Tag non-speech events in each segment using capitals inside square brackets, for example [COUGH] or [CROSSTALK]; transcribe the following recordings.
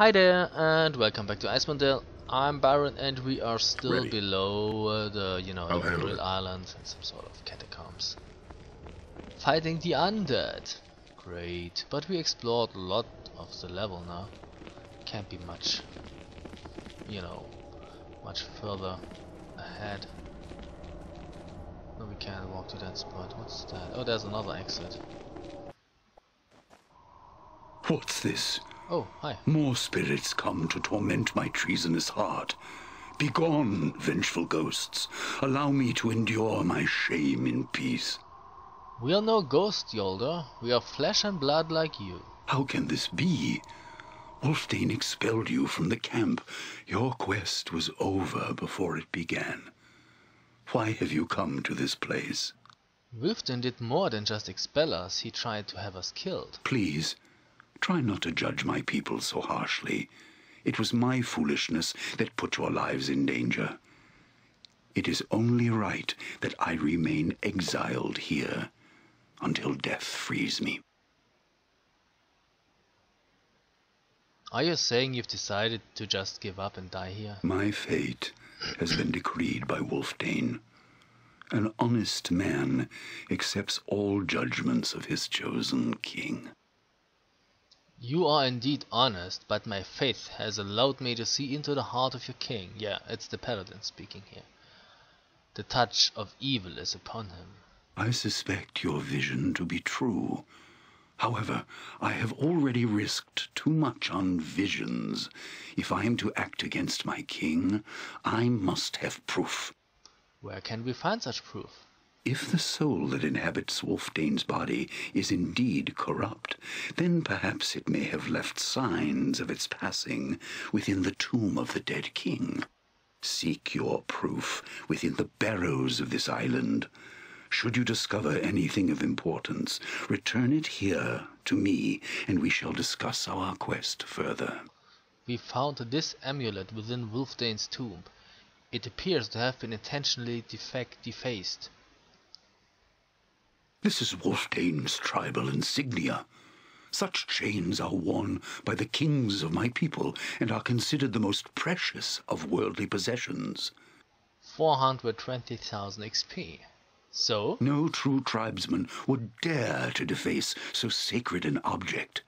Hi there and welcome back to Icewind Dale. I'm Byron and we are still Ready. below uh, the, you know, I'll the handle Grill. Island and some sort of catacombs. Fighting the undead. Great, but we explored a lot of the level now. Can't be much, you know, much further ahead. No, we can't walk to that spot. What's that? Oh, there's another exit. What's this? Oh, hi. More spirits come to torment my treasonous heart. Begone, vengeful ghosts. Allow me to endure my shame in peace. We are no ghosts, Hjollder. We are flesh and blood like you. How can this be? Wulfdane expelled you from the camp. Your quest was over before it began. Why have you come to this place? Wulfdane did more than just expel us, he tried to have us killed. Please, try not to judge my people so harshly. It was my foolishness that put your lives in danger. It is only right that I remain exiled here until death frees me. Are you saying you've decided to just give up and die here? My fate has been decreed by Wulfdane. An honest man accepts all judgments of his chosen king. You are indeed honest, but my faith has allowed me to see into the heart of your king. Yeah, it's the paladin speaking here. The touch of evil is upon him. I suspect your vision to be true. However, I have already risked too much on visions. If I am to act against my king, I must have proof. Where can we find such proof? If the soul that inhabits Wulfdane's body is indeed corrupt, then perhaps it may have left signs of its passing within the tomb of the dead king. Seek your proof within the barrows of this island. Should you discover anything of importance, return it here to me, and we shall discuss our quest further. We found this amulet within Wulfdane's tomb. It appears to have been intentionally defaced. This is Wulfdane's tribal insignia. Such chains are worn by the kings of my people and are considered the most precious of worldly possessions. 420,000 XP. So, No true tribesman would dare to deface so sacred an object.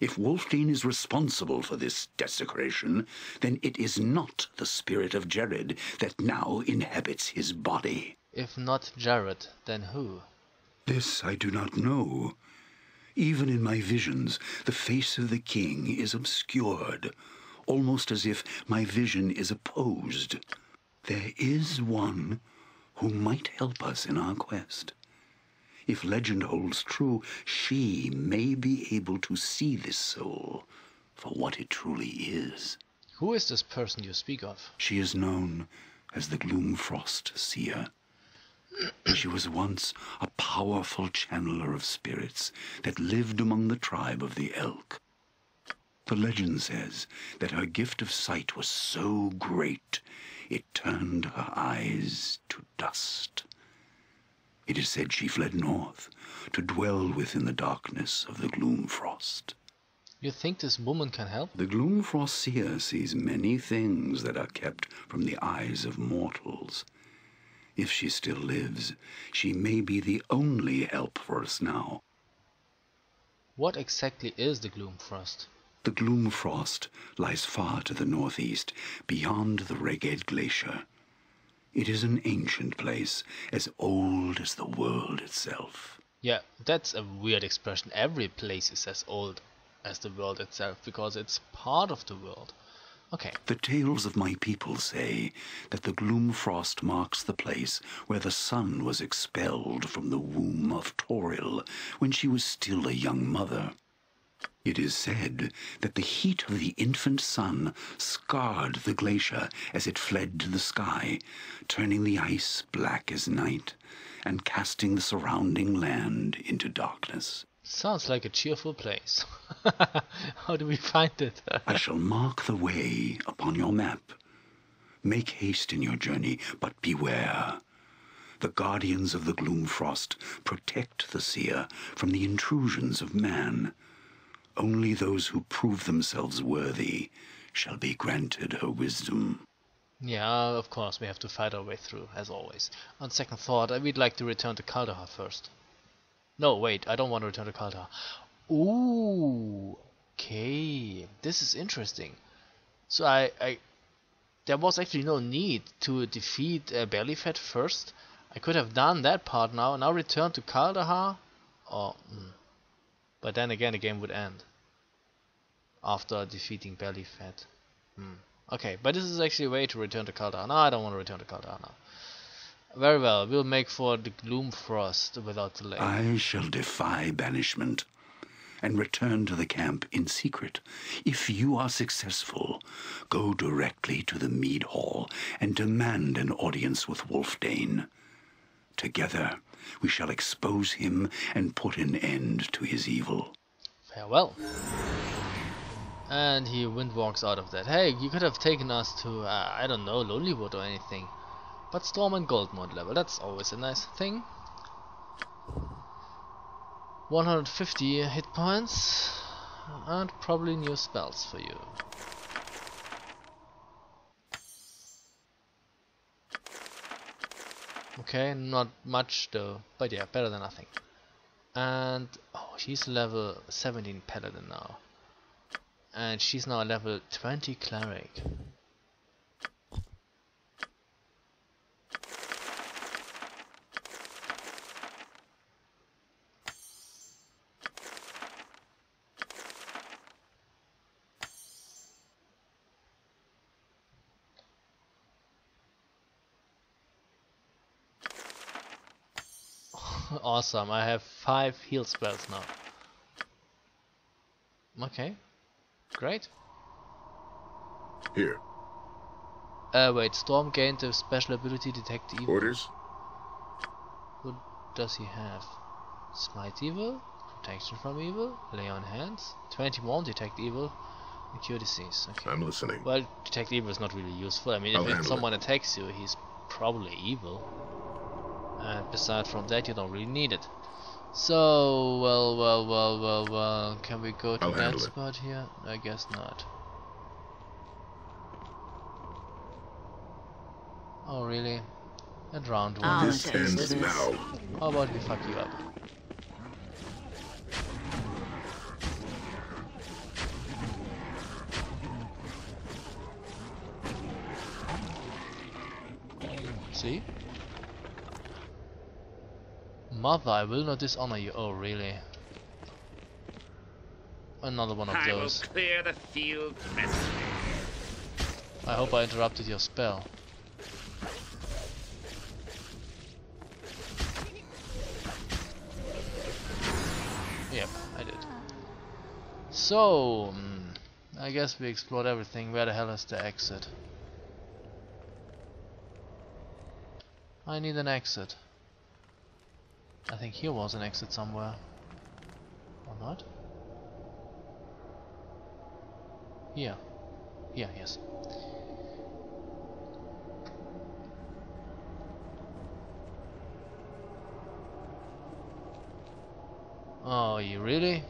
If Wolfdane is responsible for this desecration, then it is not the spirit of Jared that now inhabits his body. if not Jared, then who? This I do not know. Even in my visions, the face of the king is obscured, almost as if my vision is opposed. There is one who might help us in our quest. If legend holds true, she may be able to see this soul for what it truly is. Who is this person you speak of? She is known as the Gloomfrost Seer. She was once a powerful channeler of spirits that lived among the tribe of the Elk. The legend says that her gift of sight was so great it turned her eyes to dust. It is said she fled north to dwell within the darkness of the gloom frost. You think this woman can help? The gloom frost Seer sees many things that are kept from the eyes of mortals. If she still lives, she may be the only help for us now. What exactly is the Gloomfrost? The Gloomfrost lies far to the northeast, beyond the Reged Glacier. It is an ancient place, as old as the world itself. Yeah, that's a weird expression. Every place is as old as the world itself because it's part of the world. Okay, The tales of my people say that the gloom frost marks the place where the sun was expelled from the womb of Toril when she was still a young mother. It is said that the heat of the infant sun scarred the glacier as it fled to the sky, turning the ice black as night and casting the surrounding land into darkness. Sounds like a cheerful place. [LAUGHS] How do we find it? I shall mark the way upon your map. Make haste in your journey, but beware. The guardians of the gloom frost protect the seer from the intrusions of man. Only those who prove themselves worthy shall be granted her wisdom. Yeah, of course, we have to fight our way through, as always. On second thought, I would like to return to Kuldahar first. No, wait, I don't want to return to Kuldahar. Ooh, okay, this is interesting. So I, I, there was actually no need to defeat uh, Belhifet first. I could have done that part now, and now return to Kuldahar, or, mm. but then again the game would end after defeating Belhifet. Hmm. Okay, but this is actually a way to return to Kuldahar. No, I don't want to return to Kuldahar now. Very well, we'll make for the Gloomfrost without delay. I shall defy banishment and return to the camp in secret. If you are successful, go directly to the mead hall and demand an audience with Wulfdane. Together, we shall expose him and put an end to his evil. Farewell. And he wind walks out of that. Hey, you could have taken us to, uh, I don't know, Lonelywood or anything. But Storm and Goldmoon level, that's always a nice thing. 150 hit points and probably new spells for you. Okay, not much though, but yeah, better than nothing. And oh, she's level 17 paladin now, and she's now level 20 cleric. [LAUGHS] awesome, I have 5 heal spells now. Okay, great. Here. Uh, wait, Storm gained a special ability Detect Evil. Orders? What does he have? Smite Evil? Protection from Evil? Lay on Hands? 21 Detect Evil? And Cure Disease. Okay. I'm listening. Well, Detect Evil is not really useful. I mean, I'll if someone attacks you, he's probably evil. And beside from that, you don't really need it. So, well, well, well, well, well, can we go to I'll that handle it. spot here? I guess not. Oh, really? That round one. Ah, this ends now. How about we fuck you up? See? Mother, I will not dishonor you. Oh, really? Another one of I will those. clear the field mentally. I hope I interrupted your spell. Yep, I did. So, mm, I guess we explored everything. Where the hell is the exit? I need an exit. I think here was an exit somewhere. Or not? Here. Here, yes. Oh, you really?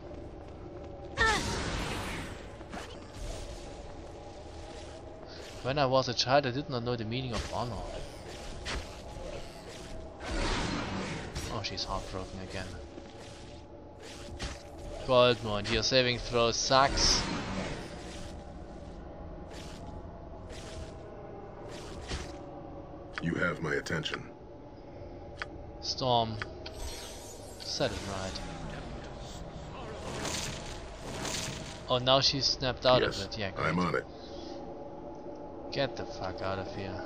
When I was a child, I did not know the meaning of honor. She's heartbroken again. Goldmoon, your saving throw sucks. You have my attention. Storm. Said it right. Oh, now she's snapped out yes, of it. Yeah, great. I'm on it. Get the fuck out of here.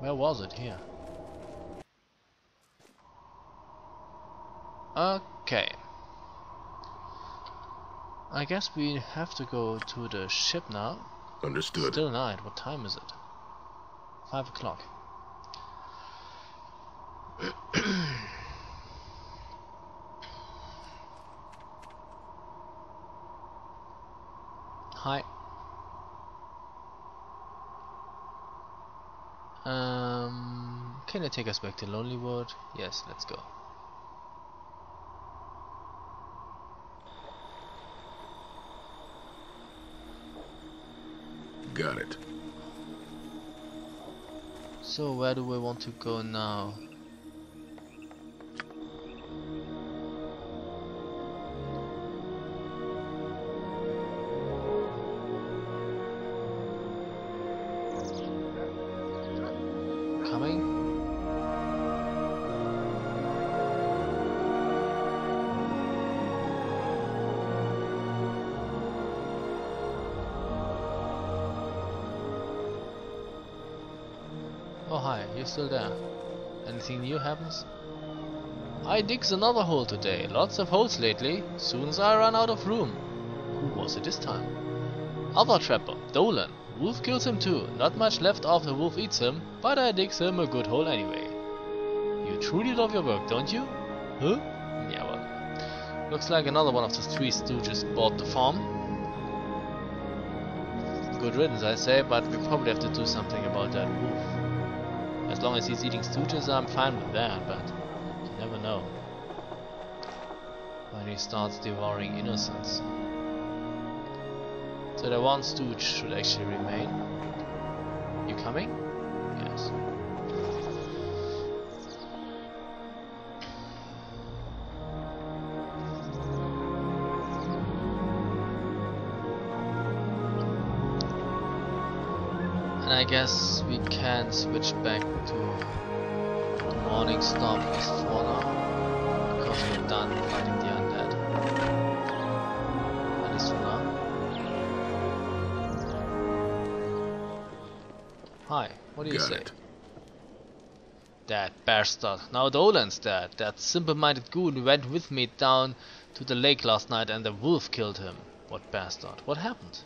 Where was it? Here. Okay. I guess we have to go to the ship now. Understood. Still night. What time is it? Five o'clock. [CLEARS THROAT] Hi. Can it take us back to Lonelywood? Yes, let's go. Got it. So where do we want to go now? Still there. Anything new happens? I digs another hole today. Lots of holes lately. Soon as I run out of room. Who was it this time? Other trapper, Dolan. Wolf kills him too. Not much left after Wolf eats him, but I digs him a good hole anyway. You truly love your work, don't you? Huh? Yeah, well. Looks like another one of the three stooges bought the farm. Good riddance, I say, but we probably have to do something about that wolf. As long as he's eating stooges, I'm fine with that, but you never know. When he starts devouring innocents. So the one stooge should actually remain. You coming? Yes. And I guess can switch back to the morning stop East for now. Because we're done fighting the undead. At least for now. Hi, what do you Got say? it. That bastard. Now Dolan's dead. That simple-minded goon went with me down to the lake last night and the wolf killed him. What bastard? What happened?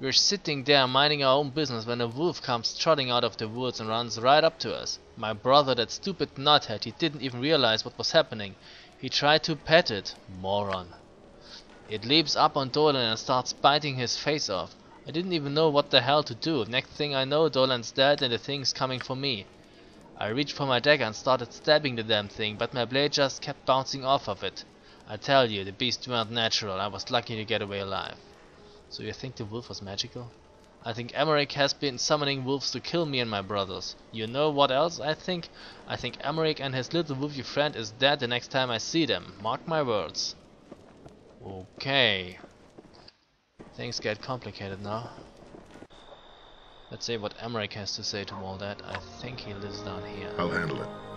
We were sitting there minding our own business when a wolf comes trotting out of the woods and runs right up to us. My brother, that stupid nuthead, he didn't even realize what was happening. He tried to pet it. Moron. It leaps up on Dolan and starts biting his face off. I didn't even know what the hell to do. Next thing I know, Dolan's dead and the thing's coming for me. I reached for my dagger and started stabbing the damn thing, but my blade just kept bouncing off of it. I tell you, the beasts weren't natural. I was lucky to get away alive. So you think the wolf was magical? I think Emmerich has been summoning wolves to kill me and my brothers. You know what else I think? I think Emmerich and his little wolfy friend is dead the next time I see them. Mark my words. Okay. Things get complicated now. Let's see what Emmerich has to say to all that. I think he lives down here. I'll handle it.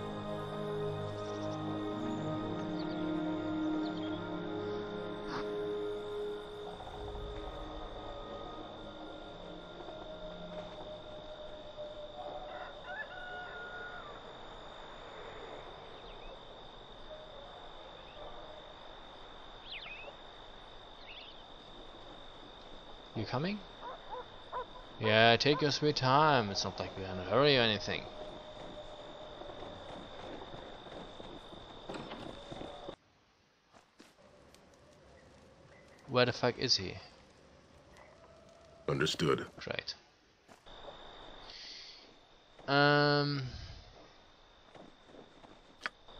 Coming? Yeah, take your sweet time. It's not like we're in a hurry or anything. Where the fuck is he? Understood. Great. Um.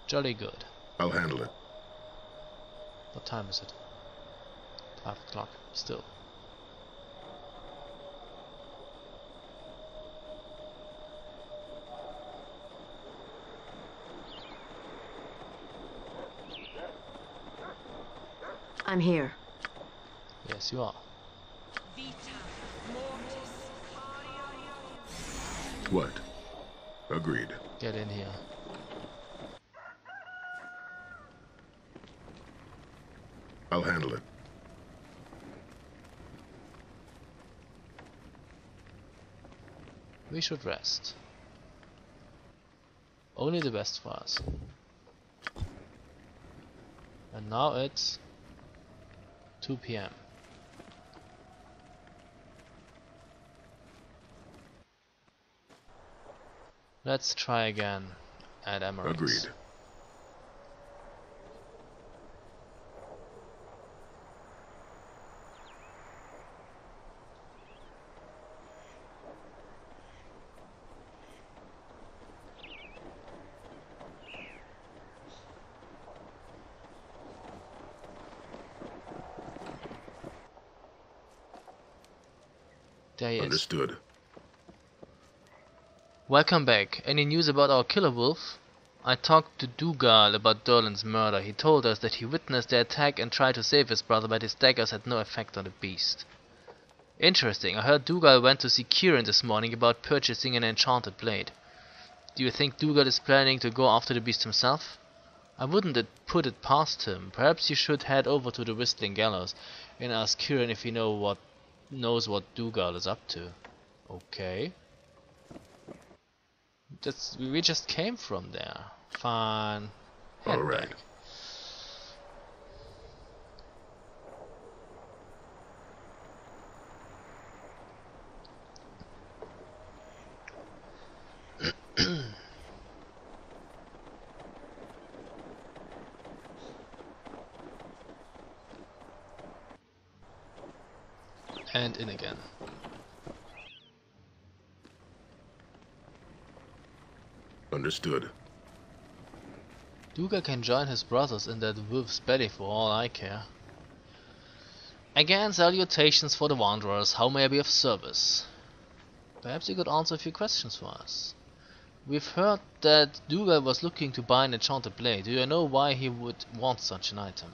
Jolly good. I'll handle it. What time is it? Five o'clock. Still. I'm here. Yes, you are. What? Agreed. Get in here. I'll handle it. We should rest. Only the best for us. And now it's 2 p.m. Let's try again at Emirates. Agreed. Understood. Welcome back. Any news about our killer wolf? I talked to Dougal about Durlin's murder. He told us that he witnessed the attack and tried to save his brother, but his daggers had no effect on the beast. Interesting. I heard Dougal went to see Kieran this morning about purchasing an enchanted blade. Do you think Dougal is planning to go after the beast himself? I wouldn't put it past him. Perhaps you should head over to the Whistling Gallows and ask Kieran if he know what knows what Dougal is up to. Okay. That's we just came from there. Fine. Head All right. back. and in again. Understood. Duga can join his brothers in that wolf's belly for all I care. Again, salutations for the wanderers. How may I be of service? Perhaps you could answer a few questions for us. We've heard that Dougal was looking to buy an enchanted blade. Do you know why he would want such an item?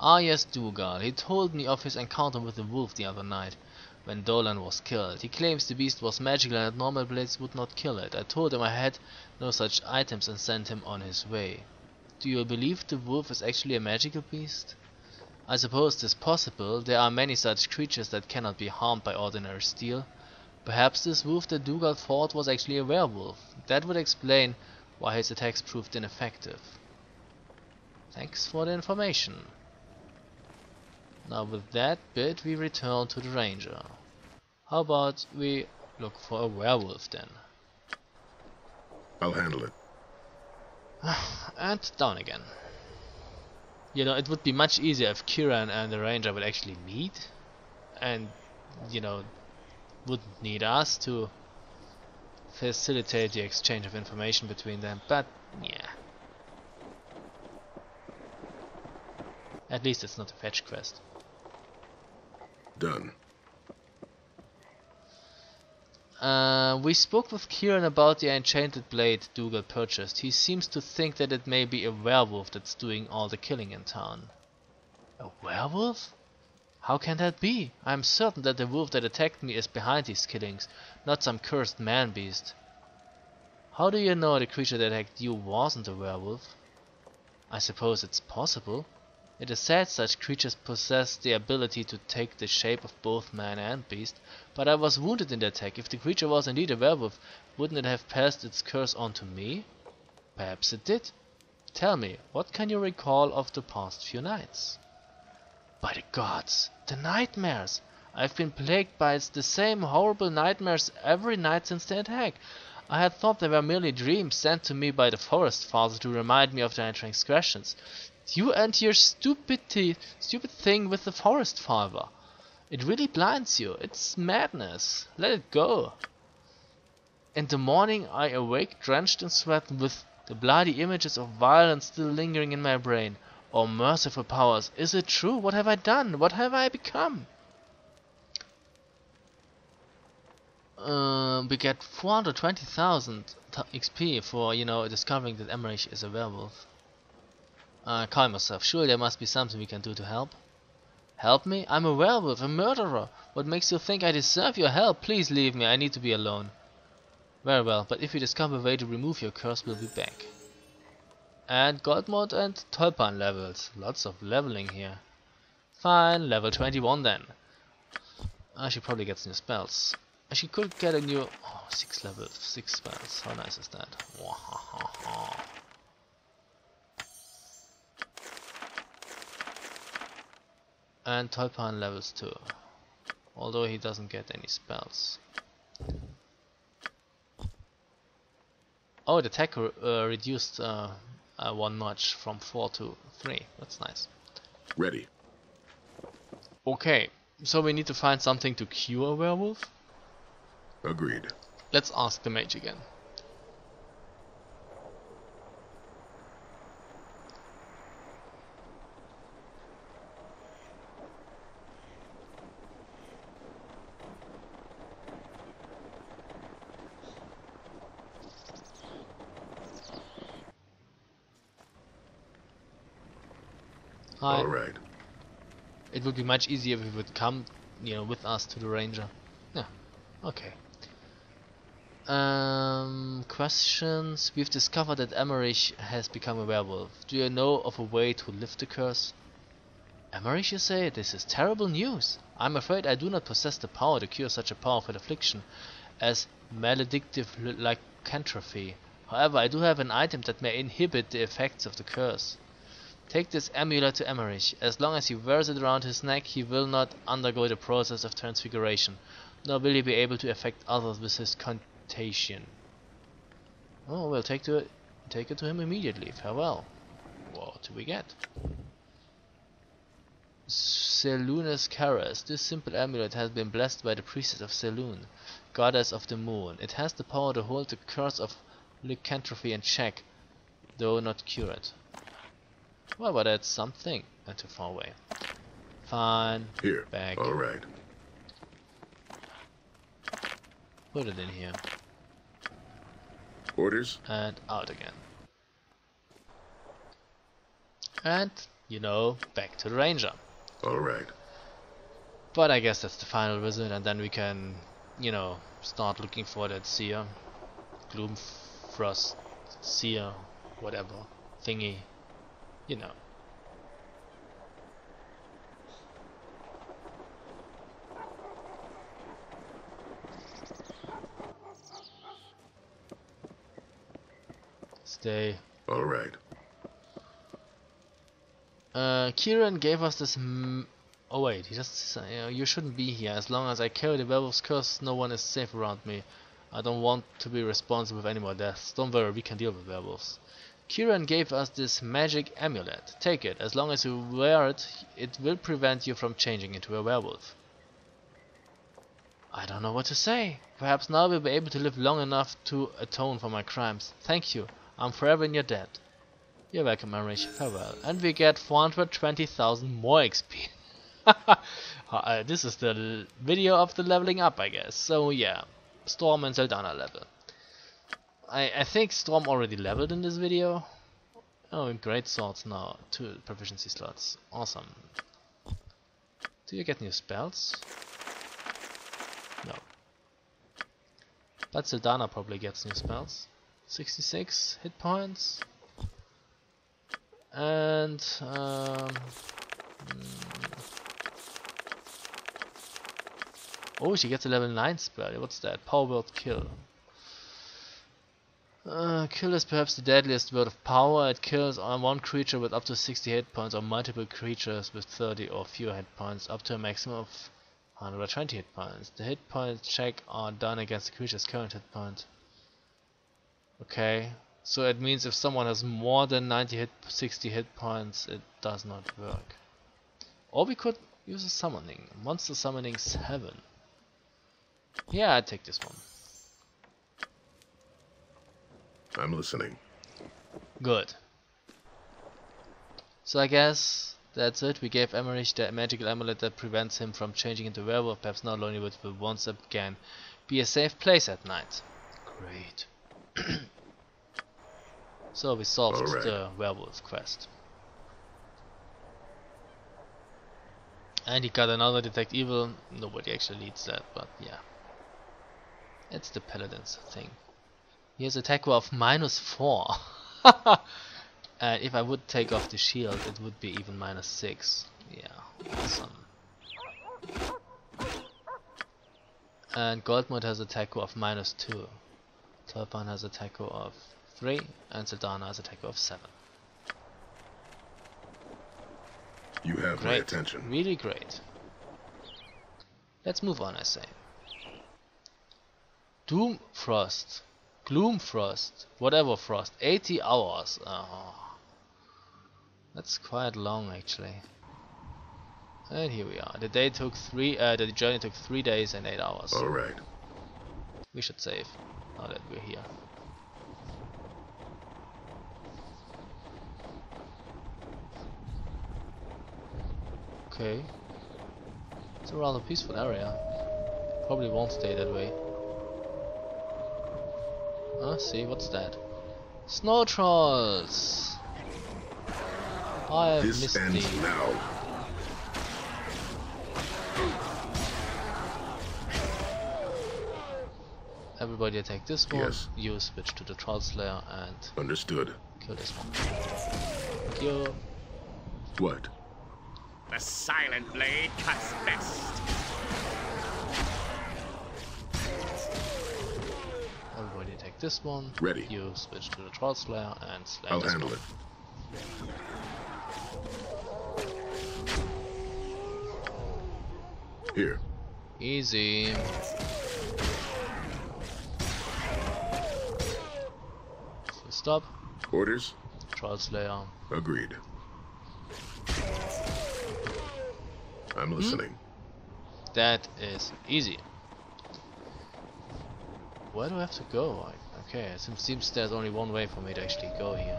Ah yes, Dougal. He told me of his encounter with the wolf the other night, when Dolan was killed. He claims the beast was magical and that normal blades would not kill it. I told him I had no such items and sent him on his way. Do you believe the wolf is actually a magical beast? I suppose this possible. There are many such creatures that cannot be harmed by ordinary steel. Perhaps this wolf that Dougal fought was actually a werewolf. That would explain why his attacks proved ineffective. Thanks for the information. Now with that bit we return to the ranger. How about we look for a werewolf then? I'll handle it. [SIGHS] and down again. You know, it would be much easier if Kieran and the ranger would actually meet and, you know, wouldn't need us to facilitate the exchange of information between them, but yeah. At least it's not a fetch quest. Done. Uh, we spoke with Kieran about the enchanted blade Dougal purchased. He seems to think that it may be a werewolf that's doing all the killing in town. A werewolf? How can that be? I am certain that the wolf that attacked me is behind these killings, not some cursed man-beast. How do you know the creature that attacked you wasn't a werewolf? I suppose it's possible. It is said such creatures possess the ability to take the shape of both man and beast, but I was wounded in the attack. If the creature was indeed a werewolf, wouldn't it have passed its curse on to me? Perhaps it did. Tell me, what can you recall of the past few nights? By the gods, the nightmares! I've been plagued by the same horrible nightmares every night since the attack. I had thought they were merely dreams sent to me by the Forest Father to remind me of my transgressions. You and your stupidity, stupid thing with the Forest Father. It really blinds you. It's madness. Let it go. In the morning I awake drenched in sweat with the bloody images of violence still lingering in my brain. Oh merciful powers, is it true? What have I done? What have I become? Uh, we get 420,000 XP for, you know, discovering that Emmerich is a werewolf. Uh, calm yourself. Surely there must be something we can do to help. Help me? I'm a werewolf, a murderer. What makes you think I deserve your help? Please leave me. I need to be alone. Very well, but if we discover a way to remove your curse, we'll be back. And gold mode and tulpan levels. Lots of leveling here. Fine, level 21 then. Uh, she probably gets new spells. Uh, She could get a new... Oh, six levels, six spells. How nice is that? And Tulpan levels 2. Although he doesn't get any spells. Oh, the re uh, reduced uh, uh, one notch from 4 to 3. That's nice. Ready. Okay, so we need to find something to cure a werewolf. Agreed. Let's ask the mage again. Hi. All right. It would be much easier if he would come, you know, with us to the ranger. Yeah. Okay. Um, questions. We've discovered that Emmerich has become a werewolf. Do you know of a way to lift the curse? Emmerich, you say? This is terrible news. I'm afraid I do not possess the power to cure such a powerful affliction as maledictive lycanthropy. However, I do have an item that may inhibit the effects of the curse. Take this amulet to Emmerich. As long as he wears it around his neck, he will not undergo the process of transfiguration, nor will he be able to affect others with his contagion. Oh, we'll take to it, take it to him immediately. Farewell. What do we get? Selune's Caress. This simple amulet has been blessed by the priestess of Selune, goddess of the moon. It has the power to hold the curse of lycanthropy in check, though not cure it. Well, but that's something. Not too far away. Fine. Here. Back. All right. Put it in here. Orders? And out again. And, you know, back to the ranger. All right. But I guess that's the final visit, and then we can, you know, start looking for that seer. Gloomfrost seer, whatever. Thingy. You know. Stay. All right. Uh, Kieran gave us this. M oh wait, he just said, you, know, you shouldn't be here. As long as I carry the werewolf's curse, no one is safe around me. I don't want to be responsible for any more deaths. Don't worry, we can deal with werewolves. Kieran gave us this magic amulet. Take it. As long as you wear it, it will prevent you from changing into a werewolf. I don't know what to say. Perhaps now we'll be able to live long enough to atone for my crimes. Thank you. I'm forever in your debt. You're welcome, Emmerich. Farewell. And we get 420,000 more XP. [LAUGHS] uh, this is the video of the leveling up, I guess. So yeah, Storm and Zeldana level. I, I think Storm already leveled in this video. Oh, great swords now. Two proficiency slots. Awesome. Do you get new spells? No. But Zeldana probably gets new spells. 66 hit points. And um, Oh, she gets a level 9 spell. What's that? Power Word Kill. Uh, kill is perhaps the deadliest word of power. It kills on one creature with up to 60 hit points or multiple creatures with 30 or fewer hit points up to a maximum of 120 hit points. The hit points check are done against the creature's current hit point. Okay, so it means if someone has more than 90 hit, 60 hit points, it does not work. Or we could use a summoning. Monster summoning 7. Yeah, I'd take this one. I'm listening. Good. So I guess that's it. We gave Emmerich the magical amulet that prevents him from changing into werewolf. Perhaps not only will once again be a safe place at night. Great. [CLEARS THROAT] so we solved Alright. the werewolf quest. And he got another detect evil. Nobody actually needs that, but yeah. It's the paladin's thing. He has attack roll of minus 4. and [LAUGHS] uh, if I would take off the shield, it would be even minus 6. Yeah, awesome. And Goldmoon has attack roll of minus 2. Tulpan has attack roll of 3. And Zeldana has attack roll of 7. You have my attention. Really great. Let's move on, I say. Doomfrost. Gloomfrost. Whatever frost. 80 hours. Oh. That's quite long, actually. And here we are. The day took three. Uh, the journey took three days and eight hours. All right. We should save now that we're here. Okay. It's a rather peaceful area. Probably won't stay that way. Ah, see, what's that? Snow trolls! I have This missed ends the... now. Everybody attack this one. Yes. You switch to the Troll Slayer and Understood. kill this one. Thank you. What? The silent blade cuts best. Attack this one. Ready. You switch to the Troll Slayer and slay I'll handle one. it. Here. Easy. So stop. Orders? Troll Slayer. Agreed. Hmm? I'm listening. That is easy. Where do I have to go? I, okay, it seems, there's only one way for me to actually go here.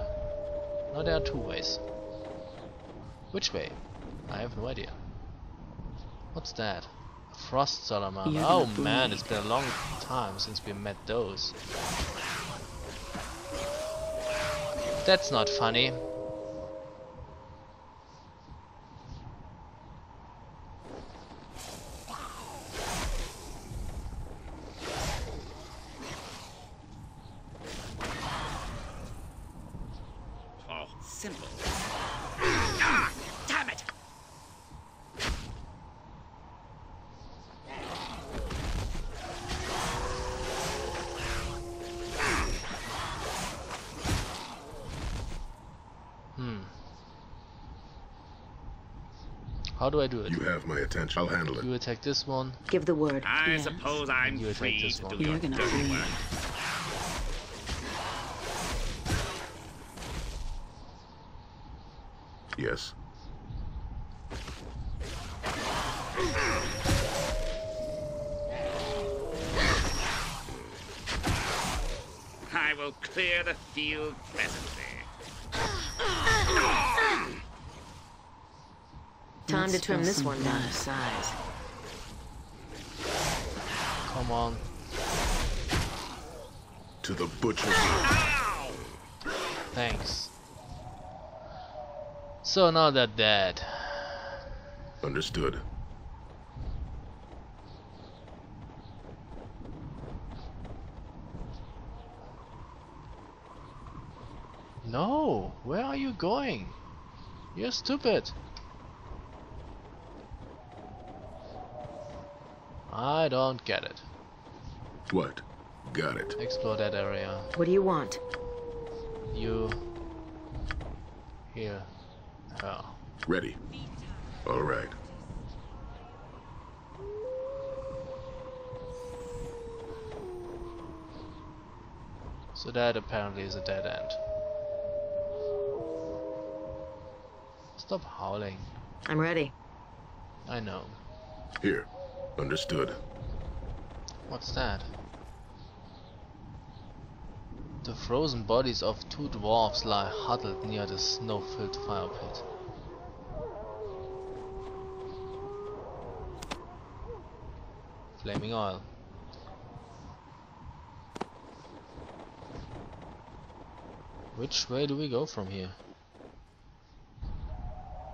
No, there are two ways. Which way? I have no idea. What's that? A frost salamander. You're Oh man, it's been a long time since we met those. That's not funny. Oh, simple. Ah, damn it! Hmm. How do I do it? You have my attention. I'll handle it. You attack this one. Give the word. I Yes. suppose I'm You attack free this to one. do You're your gonna dirty bleed. work. Yes. I will clear the field presently. Ah, ah, ah. Time to Let's trim this one down to size. Come on. To the butcher's. Thanks. So now they're dead. Understood. No! Where are you going? You're stupid. I don't get it. What? Got it. Explore that area. What do you want? You. Here. Oh. Ready. All right. So that apparently is a dead end. Stop howling. I'm ready. I know. Here. Understood. What's that? The frozen bodies of two dwarfs lie huddled near the snow-filled fire pit. Flaming oil. Which way do we go from here?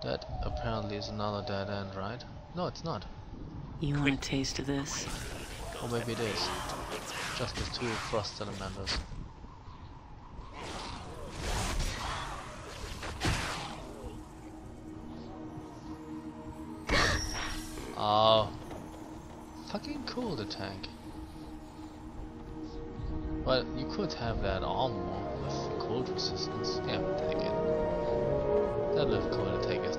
That apparently is another dead end, right? No, it's not. You want a taste of this? Or maybe it is. Just the two frost salamanders. Oh. Ah. Fucking cool, the tank. Well, you could have that armor with cold resistance. Yeah, take it. That little cold attack isn't too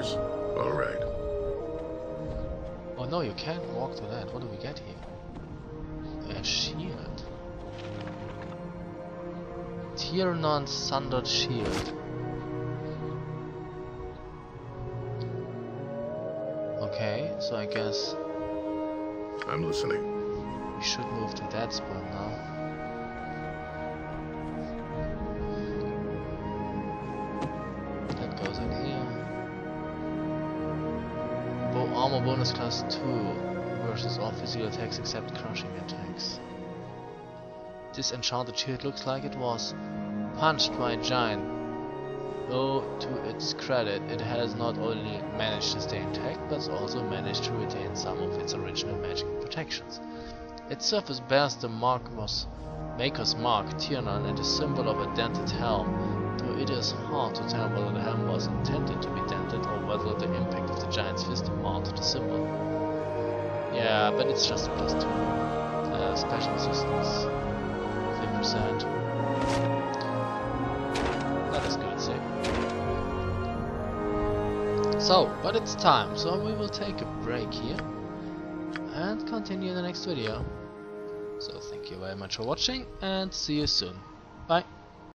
broken. All right. Oh no, you can't walk to that. What do we get here? A shield. Tiernon Sundered Shield. Okay, so I guess I'm listening. we should move to that spot now. Armor bonus class 2 versus all physical attacks except crushing attacks. This enchanted shield looks like it was punched by a giant. Though to its credit, it has not only managed to stay intact, but also managed to retain some of its original magic protections. Its surface bears the mark was Maker's Mark, Tiernan, and a symbol of a dented helm, though it is hard to tell whether the helm was intended to be dented or whether the impact giant's fist marred the symbol. Yeah, but it's just a plus 2. Uh, special assistance, 3%. That is good? So, but it's time, so we will take a break here and continue in the next video. So thank you very much for watching and see you soon. Bye.